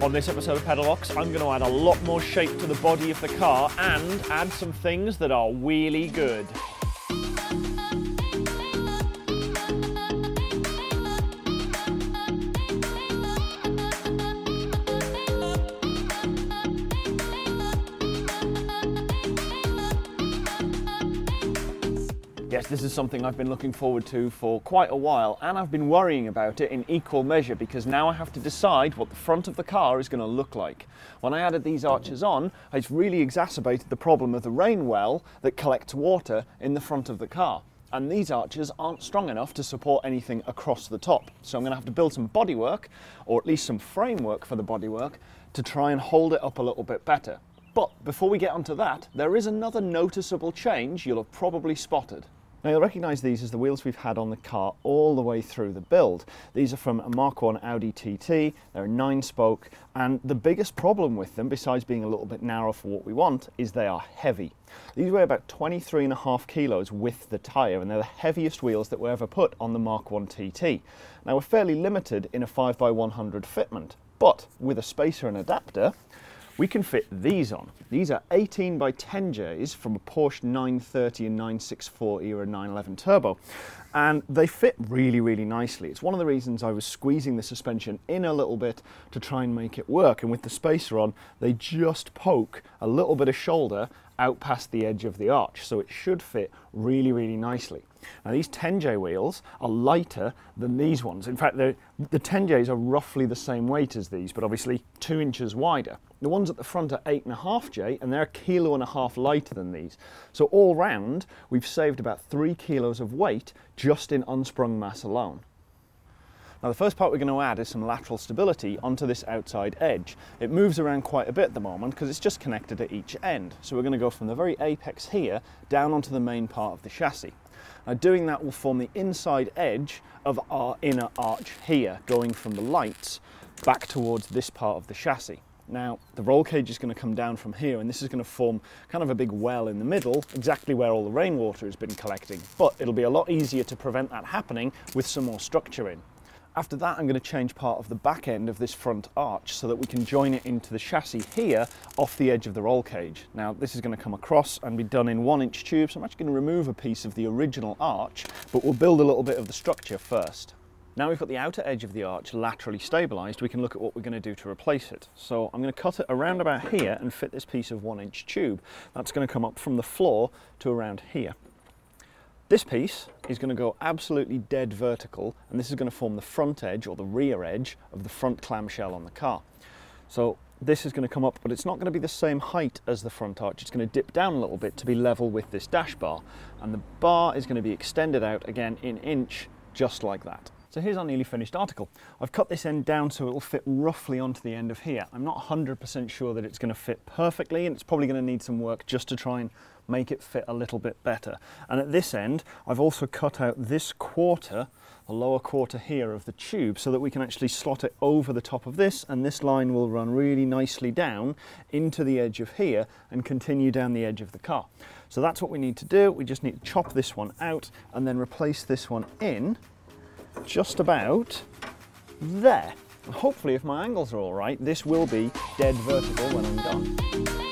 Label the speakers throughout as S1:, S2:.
S1: On this episode of PedalBox, I'm going to add a lot more shape to the body of the car and add some things that are really good. Yes, this is something I've been looking forward to for quite a while and I've been worrying about it in equal measure because now I have to decide what the front of the car is going to look like. When I added these arches on, it's really exacerbated the problem of the rain well that collects water in the front of the car. And these arches aren't strong enough to support anything across the top. So I'm going to have to build some bodywork, or at least some framework for the bodywork, to try and hold it up a little bit better. But before we get onto that, there is another noticeable change you'll have probably spotted. Now you'll recognise these as the wheels we've had on the car all the way through the build. These are from a Mark 1 Audi TT, they're a 9 spoke and the biggest problem with them, besides being a little bit narrow for what we want, is they are heavy. These weigh about 23 and a half kilos with the tyre and they're the heaviest wheels that were ever put on the Mark 1 TT. Now we're fairly limited in a 5x100 fitment, but with a spacer and adapter, we can fit these on. These are 18 by 10 Js from a Porsche 930 and 964 era 911 Turbo. And they fit really, really nicely. It's one of the reasons I was squeezing the suspension in a little bit to try and make it work. And with the spacer on, they just poke a little bit of shoulder out past the edge of the arch. So it should fit really, really nicely. Now these 10J wheels are lighter than these ones. In fact, the 10Js are roughly the same weight as these, but obviously two inches wider. The ones at the front are 8.5J and they're a kilo and a half lighter than these. So all round, we've saved about three kilos of weight just in unsprung mass alone. Now the first part we're going to add is some lateral stability onto this outside edge. It moves around quite a bit at the moment because it's just connected at each end. So we're going to go from the very apex here down onto the main part of the chassis. Now doing that will form the inside edge of our inner arch here, going from the lights back towards this part of the chassis. Now, the roll cage is going to come down from here and this is going to form kind of a big well in the middle, exactly where all the rainwater has been collecting. But it'll be a lot easier to prevent that happening with some more structure in. After that, I'm going to change part of the back end of this front arch so that we can join it into the chassis here off the edge of the roll cage. Now, this is going to come across and be done in one inch tubes. So I'm actually going to remove a piece of the original arch, but we'll build a little bit of the structure first. Now we've got the outer edge of the arch laterally stabilised, we can look at what we're going to do to replace it. So I'm going to cut it around about here and fit this piece of one inch tube. That's going to come up from the floor to around here. This piece is going to go absolutely dead vertical and this is going to form the front edge or the rear edge of the front clamshell on the car. So this is going to come up, but it's not going to be the same height as the front arch. It's going to dip down a little bit to be level with this dash bar. And the bar is going to be extended out again in inch, just like that. So here's our nearly finished article. I've cut this end down so it will fit roughly onto the end of here. I'm not 100% sure that it's going to fit perfectly and it's probably going to need some work just to try and make it fit a little bit better. And at this end, I've also cut out this quarter, the lower quarter here of the tube, so that we can actually slot it over the top of this, and this line will run really nicely down into the edge of here and continue down the edge of the car. So that's what we need to do. We just need to chop this one out and then replace this one in just about there. Hopefully, if my angles are all right, this will be dead vertical when I'm done.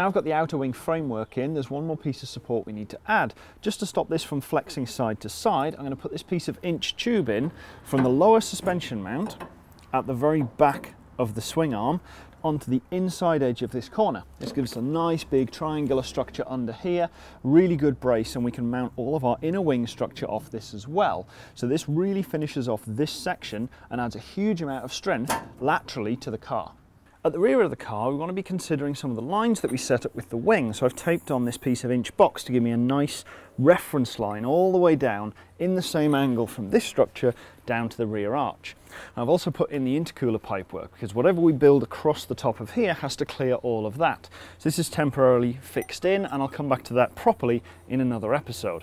S1: Now I've got the outer wing framework in, there's one more piece of support we need to add. Just to stop this from flexing side to side, I'm going to put this piece of inch tube in from the lower suspension mount at the very back of the swing arm onto the inside edge of this corner. This gives us a nice big triangular structure under here, really good brace, and we can mount all of our inner wing structure off this as well. So this really finishes off this section and adds a huge amount of strength laterally to the car. At the rear of the car, we want to be considering some of the lines that we set up with the wing. So I've taped on this piece of inch box to give me a nice reference line all the way down in the same angle from this structure down to the rear arch. I've also put in the intercooler pipework because whatever we build across the top of here has to clear all of that. So this is temporarily fixed in and I'll come back to that properly in another episode.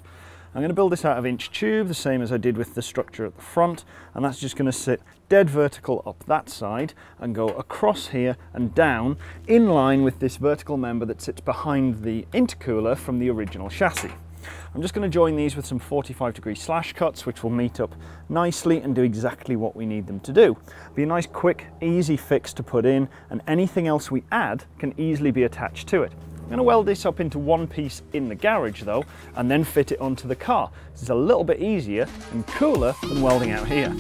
S1: I'm going to build this out of inch tube, the same as I did with the structure at the front, and that's just going to sit dead vertical up that side and go across here and down in line with this vertical member that sits behind the intercooler from the original chassis. I'm just going to join these with some 45 degree slash cuts which will meet up nicely and do exactly what we need them to do. Be a nice quick easy fix to put in and anything else we add can easily be attached to it. I'm going to weld this up into one piece in the garage though and then fit it onto the car. This is a little bit easier and cooler than welding out here.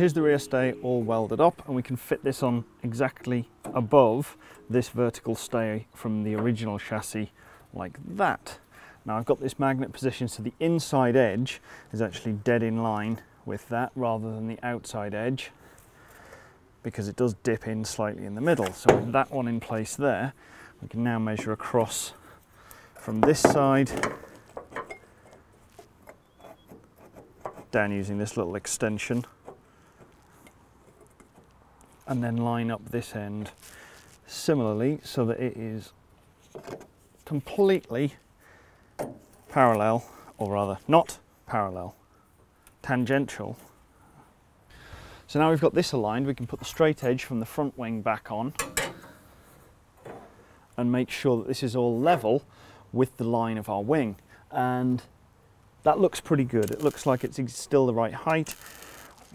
S1: Here's the rear stay all welded up and we can fit this on exactly above this vertical stay from the original chassis like that. Now I've got this magnet positioned so the inside edge is actually dead in line with that rather than the outside edge because it does dip in slightly in the middle. So with that one in place there, we can now measure across from this side down using this little extension and then line up this end similarly so that it is completely parallel, or rather not parallel, tangential. So now we've got this aligned, we can put the straight edge from the front wing back on and make sure that this is all level with the line of our wing. And that looks pretty good. It looks like it's still the right height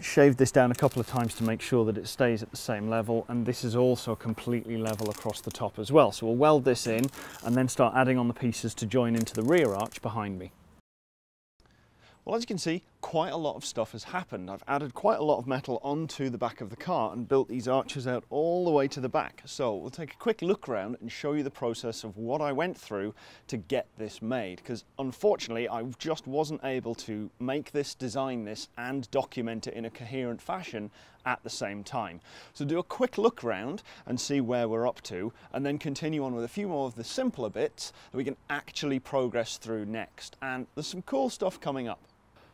S1: shaved this down a couple of times to make sure that it stays at the same level and this is also completely level across the top as well. So we'll weld this in and then start adding on the pieces to join into the rear arch behind me. Well, as you can see, quite a lot of stuff has happened. I've added quite a lot of metal onto the back of the car and built these arches out all the way to the back. So we'll take a quick look around and show you the process of what I went through to get this made. Because unfortunately, I just wasn't able to make this, design this, and document it in a coherent fashion at the same time. So do a quick look around and see where we're up to, and then continue on with a few more of the simpler bits that we can actually progress through next. And there's some cool stuff coming up.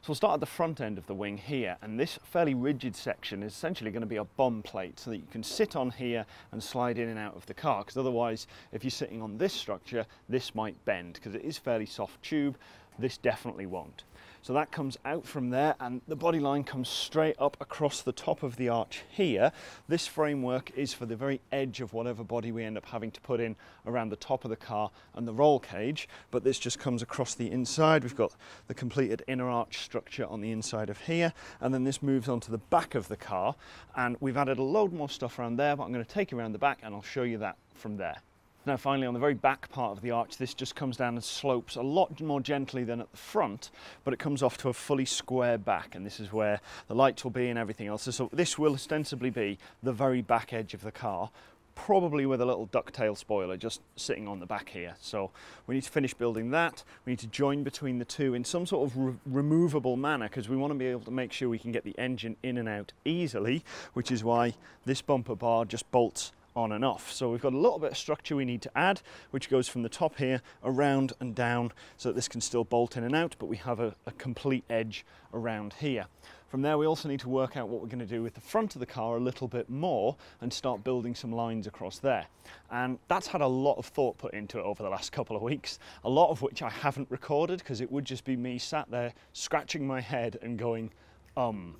S1: So we'll start at the front end of the wing here and this fairly rigid section is essentially going to be a bomb plate so that you can sit on here and slide in and out of the car because otherwise if you're sitting on this structure this might bend because it is fairly soft tube this definitely won't. So that comes out from there and the body line comes straight up across the top of the arch here. This framework is for the very edge of whatever body we end up having to put in around the top of the car and the roll cage, but this just comes across the inside. We've got the completed inner arch structure on the inside of here, and then this moves onto the back of the car, and we've added a load more stuff around there, but I'm going to take you around the back and I'll show you that from there. Now finally on the very back part of the arch this just comes down and slopes a lot more gently than at the front but it comes off to a fully square back and this is where the lights will be and everything else. So this will ostensibly be the very back edge of the car probably with a little ducktail spoiler just sitting on the back here. So we need to finish building that. We need to join between the two in some sort of re removable manner because we want to be able to make sure we can get the engine in and out easily, which is why this bumper bar just bolts on and off. So we've got a little bit of structure we need to add, which goes from the top here around and down so that this can still bolt in and out, but we have a, a complete edge around here. From there, we also need to work out what we're going to do with the front of the car a little bit more and start building some lines across there. And that's had a lot of thought put into it over the last couple of weeks, a lot of which I haven't recorded because it would just be me sat there scratching my head and going, um,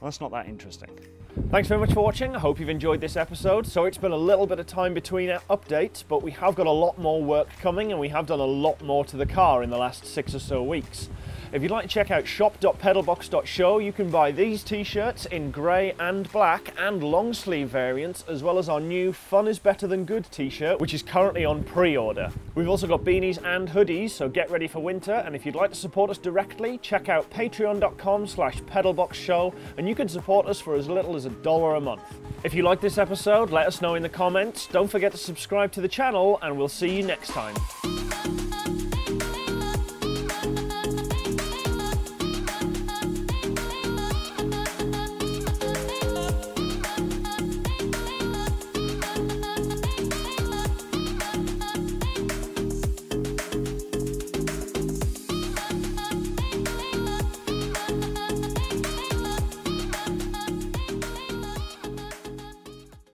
S1: well, that's not that interesting. Thanks very much for watching. I hope you've enjoyed this episode. So it's been a little bit of time between updates, but we have got a lot more work coming and we have done a lot more to the car in the last six or so weeks. If you'd like to check out shop.pedalbox.show, you can buy these t-shirts in grey and black and long sleeve variants, as well as our new Fun is Better Than Good t-shirt, which is currently on pre-order. We've also got beanies and hoodies, so get ready for winter. And if you'd like to support us directly, check out patreon.com slash pedalboxshow, and you can support us for as little as a dollar a month. If you like this episode, let us know in the comments. Don't forget to subscribe to the channel, and we'll see you next time.